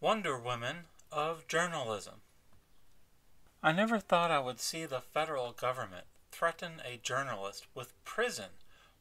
Wonder Women of Journalism. I never thought I would see the federal government threaten a journalist with prison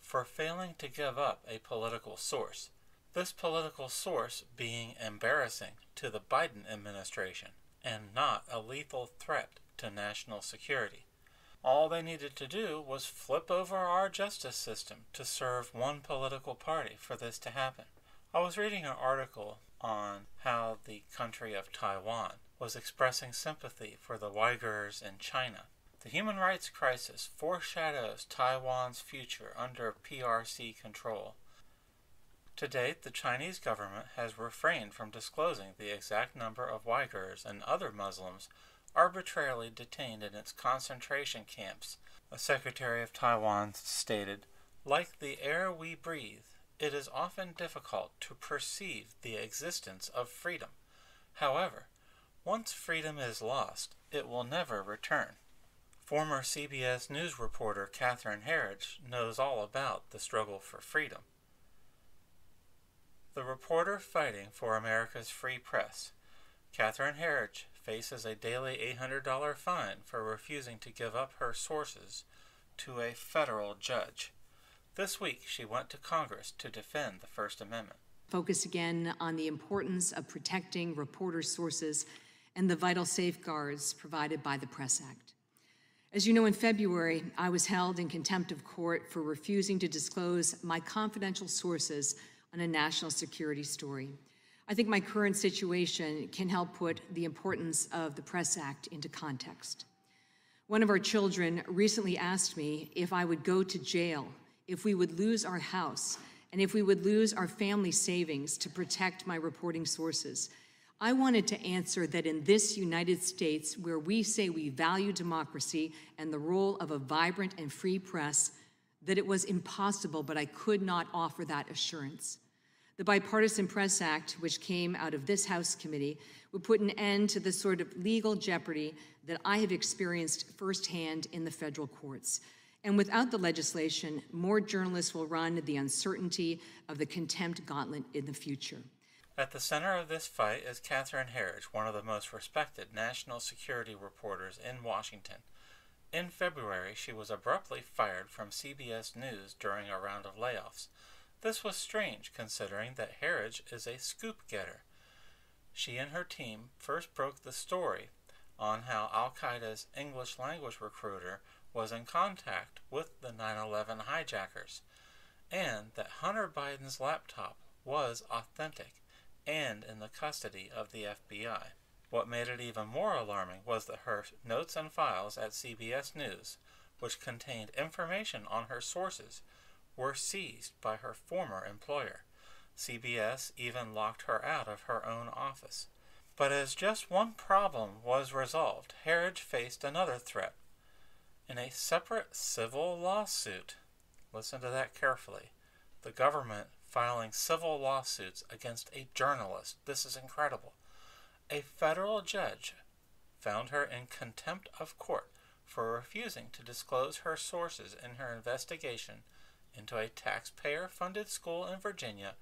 for failing to give up a political source. This political source being embarrassing to the Biden administration and not a lethal threat to national security. All they needed to do was flip over our justice system to serve one political party for this to happen. I was reading an article on how the country of Taiwan was expressing sympathy for the Uyghurs in China. The human rights crisis foreshadows Taiwan's future under PRC control. To date, the Chinese government has refrained from disclosing the exact number of Uyghurs and other Muslims arbitrarily detained in its concentration camps. The Secretary of Taiwan stated, Like the air we breathe, it is often difficult to perceive the existence of freedom. However, once freedom is lost, it will never return. Former CBS News reporter Catherine Herridge knows all about the struggle for freedom. The reporter fighting for America's free press, Catherine Herridge, faces a daily $800 fine for refusing to give up her sources to a federal judge. This week, she went to Congress to defend the First Amendment. Focus again on the importance of protecting reporter sources and the vital safeguards provided by the Press Act. As you know, in February, I was held in contempt of court for refusing to disclose my confidential sources on a national security story. I think my current situation can help put the importance of the Press Act into context. One of our children recently asked me if I would go to jail if we would lose our house and if we would lose our family savings to protect my reporting sources. I wanted to answer that in this United States, where we say we value democracy and the role of a vibrant and free press, that it was impossible, but I could not offer that assurance. The Bipartisan Press Act, which came out of this House committee, would put an end to the sort of legal jeopardy that I have experienced firsthand in the federal courts. And without the legislation, more journalists will run the uncertainty of the contempt gauntlet in the future. At the center of this fight is Catherine Herridge, one of the most respected national security reporters in Washington. In February, she was abruptly fired from CBS News during a round of layoffs. This was strange considering that Herridge is a scoop getter. She and her team first broke the story on how Al Qaeda's English language recruiter was in contact with the 9 11 hijackers, and that Hunter Biden's laptop was authentic and in the custody of the FBI. What made it even more alarming was that her notes and files at CBS News, which contained information on her sources, were seized by her former employer. CBS even locked her out of her own office. But as just one problem was resolved, Herridge faced another threat in a separate civil lawsuit. Listen to that carefully. The government filing civil lawsuits against a journalist. This is incredible. A federal judge found her in contempt of court for refusing to disclose her sources in her investigation into a taxpayer funded school in Virginia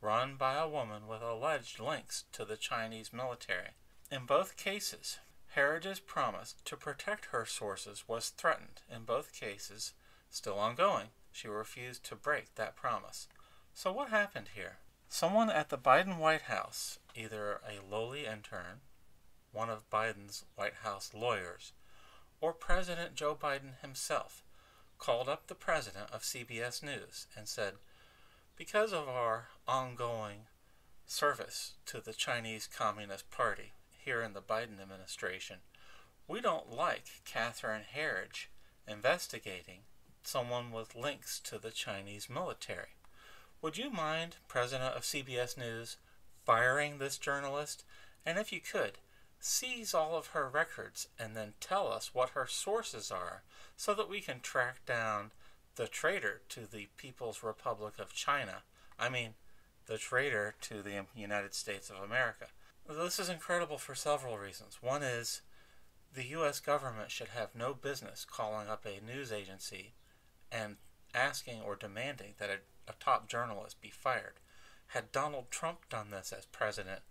run by a woman with alleged links to the Chinese military. In both cases, Herridge's promise to protect her sources was threatened. In both cases, still ongoing, she refused to break that promise. So, what happened here? Someone at the Biden White House, either a lowly intern, one of Biden's White House lawyers, or President Joe Biden himself, called up the president of CBS News and said, Because of our ongoing service to the Chinese Communist Party, here in the Biden administration, we don't like Catherine Herridge investigating someone with links to the Chinese military. Would you mind, President of CBS News, firing this journalist? And if you could, seize all of her records and then tell us what her sources are so that we can track down the traitor to the People's Republic of China. I mean, the traitor to the United States of America. This is incredible for several reasons. One is the U.S. government should have no business calling up a news agency and asking or demanding that a, a top journalist be fired. Had Donald Trump done this as president,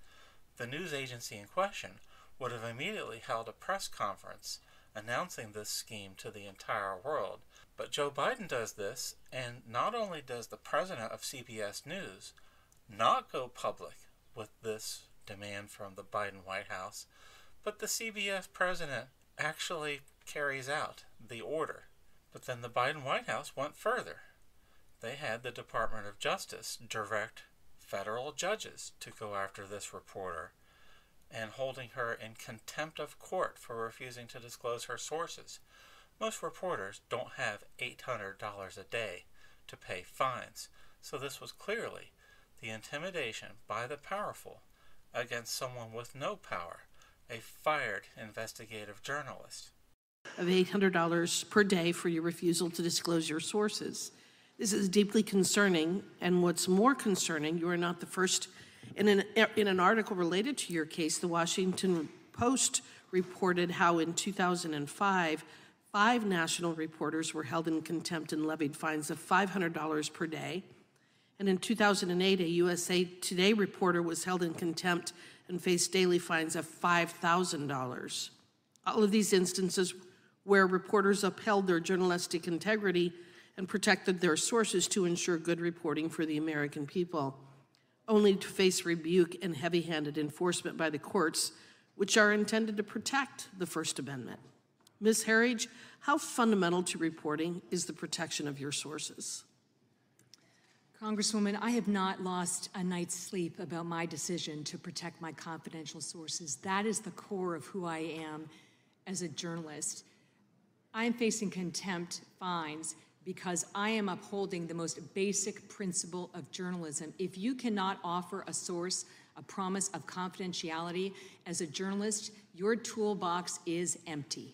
the news agency in question would have immediately held a press conference announcing this scheme to the entire world. But Joe Biden does this, and not only does the president of CBS News not go public with this demand from the Biden White House, but the CBS president actually carries out the order. But then the Biden White House went further. They had the Department of Justice direct federal judges to go after this reporter and holding her in contempt of court for refusing to disclose her sources. Most reporters don't have $800 a day to pay fines, so this was clearly the intimidation by the powerful against someone with no power, a fired investigative journalist. Of $800 per day for your refusal to disclose your sources. This is deeply concerning, and what's more concerning, you are not the first. In an, in an article related to your case, the Washington Post reported how in 2005, five national reporters were held in contempt and levied fines of $500 per day. And in 2008, a USA Today reporter was held in contempt and faced daily fines of $5,000. All of these instances where reporters upheld their journalistic integrity and protected their sources to ensure good reporting for the American people, only to face rebuke and heavy handed enforcement by the courts, which are intended to protect the First Amendment. Ms. Herridge, how fundamental to reporting is the protection of your sources? Congresswoman, I have not lost a night's sleep about my decision to protect my confidential sources. That is the core of who I am as a journalist. I am facing contempt fines because I am upholding the most basic principle of journalism. If you cannot offer a source a promise of confidentiality as a journalist, your toolbox is empty.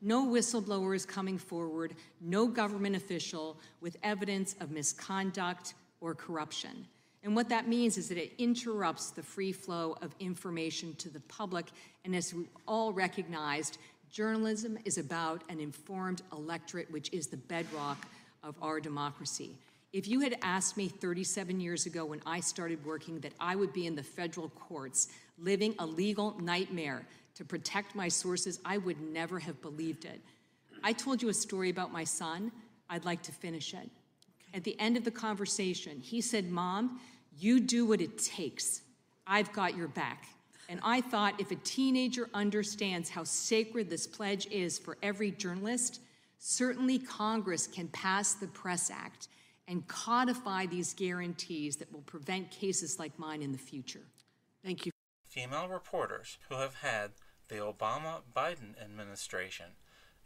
No whistleblower is coming forward, no government official with evidence of misconduct or corruption. And what that means is that it interrupts the free flow of information to the public. And as we all recognized, Journalism is about an informed electorate, which is the bedrock of our democracy. If you had asked me 37 years ago when I started working that I would be in the federal courts living a legal nightmare to protect my sources, I would never have believed it. I told you a story about my son. I'd like to finish it. At the end of the conversation, he said, Mom, you do what it takes. I've got your back. And I thought if a teenager understands how sacred this pledge is for every journalist, certainly Congress can pass the Press Act and codify these guarantees that will prevent cases like mine in the future. Thank you. Female reporters who have had the Obama Biden administration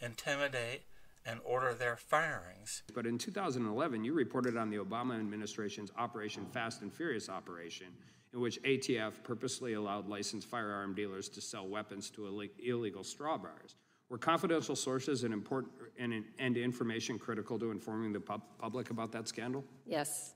intimidate and order their firings. But in 2011, you reported on the Obama administration's Operation Fast and Furious operation in which ATF purposely allowed licensed firearm dealers to sell weapons to illegal straw buyers. Were confidential sources and, important, and, and information critical to informing the pub public about that scandal? Yes.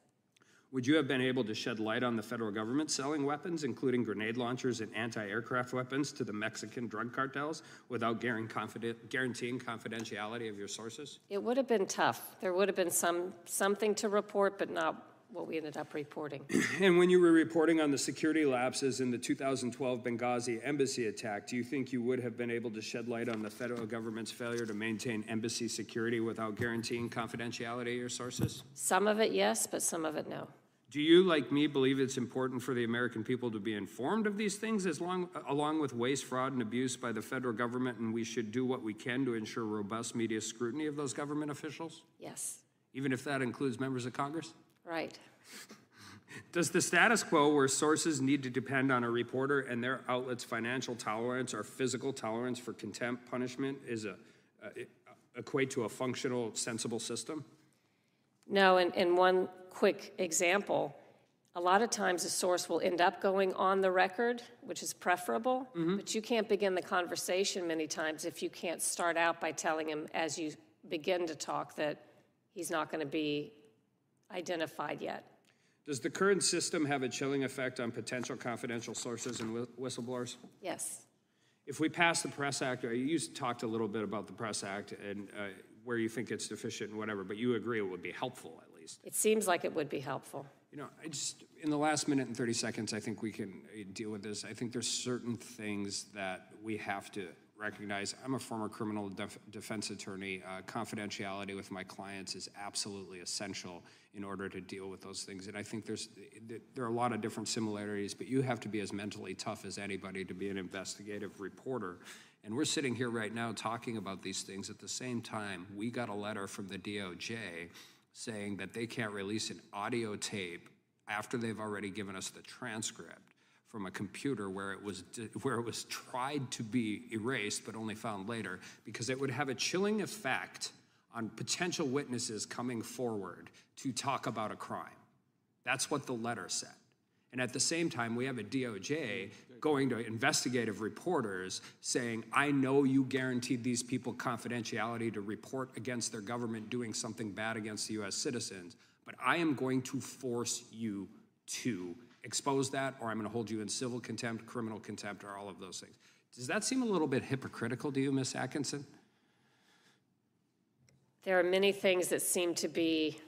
Would you have been able to shed light on the federal government selling weapons, including grenade launchers and anti aircraft weapons, to the Mexican drug cartels without guaranteeing confidentiality of your sources? It would have been tough. There would have been some, something to report, but not what we ended up reporting. And when you were reporting on the security lapses in the 2012 Benghazi embassy attack, do you think you would have been able to shed light on the federal government's failure to maintain embassy security without guaranteeing confidentiality of your sources? Some of it, yes, but some of it, no. Do you, like me, believe it's important for the American people to be informed of these things as long, along with waste, fraud, and abuse by the federal government, and we should do what we can to ensure robust media scrutiny of those government officials? Yes. Even if that includes members of Congress? Right. Does the status quo where sources need to depend on a reporter and their outlet's financial tolerance or physical tolerance for contempt punishment is a, uh, equate to a functional, sensible system? No, and, and one quick example, a lot of times a source will end up going on the record, which is preferable, mm-hmm. but you can't begin the conversation many times if you can't start out by telling him as you begin to talk that he's not going to be identified yet. Does the current system have a chilling effect on potential confidential sources and whistleblowers? Yes. If we pass the Press Act, you talked a little bit about the Press Act and uh, where you think it's deficient and whatever, but you agree it would be helpful at least. It seems like it would be helpful. You know, I just, in the last minute and 30 seconds, I think we can uh, deal with this. I think there's certain things that we have to recognize. I'm a former criminal def- defense attorney. Uh, confidentiality with my clients is absolutely essential in order to deal with those things. And I think there's there are a lot of different similarities, but you have to be as mentally tough as anybody to be an investigative reporter. And we're sitting here right now talking about these things. At the same time, we got a letter from the DOJ saying that they can't release an audio tape after they've already given us the transcript from a computer where it was where it was tried to be erased but only found later because it would have a chilling effect on potential witnesses coming forward to talk about a crime. That's what the letter said. And at the same time, we have a DOJ going to investigative reporters saying, I know you guaranteed these people confidentiality to report against their government doing something bad against the US citizens, but I am going to force you to expose that, or I'm going to hold you in civil contempt, criminal contempt, or all of those things. Does that seem a little bit hypocritical to you, Ms. Attkisson? There are many things that seem to be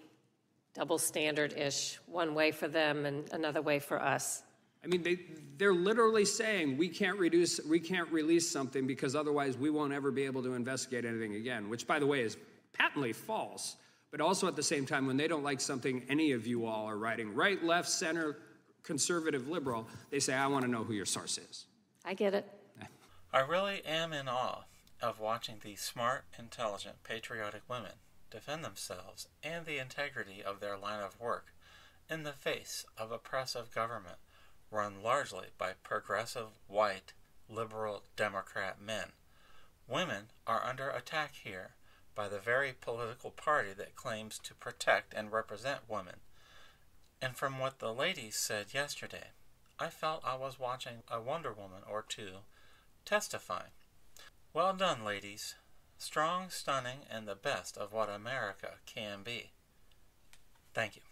double standard-ish, one way for them and another way for us. I mean, they, they're literally saying we can't reduce, we can't release something because otherwise we won't ever be able to investigate anything again, which by the way is patently false. But also at the same time, when they don't like something any of you all are writing, right, left, center, conservative, liberal, they say, I want to know who your source is. I get it. I really am in awe of watching these smart, intelligent, patriotic women defend themselves and the integrity of their line of work in the face of oppressive government run largely by progressive, white, liberal Democrat men. Women are under attack here by the very political party that claims to protect and represent women. And from what the ladies said yesterday, I felt I was watching a Wonder Woman or two testify. Well done, ladies. Strong, stunning, and the best of what America can be. Thank you.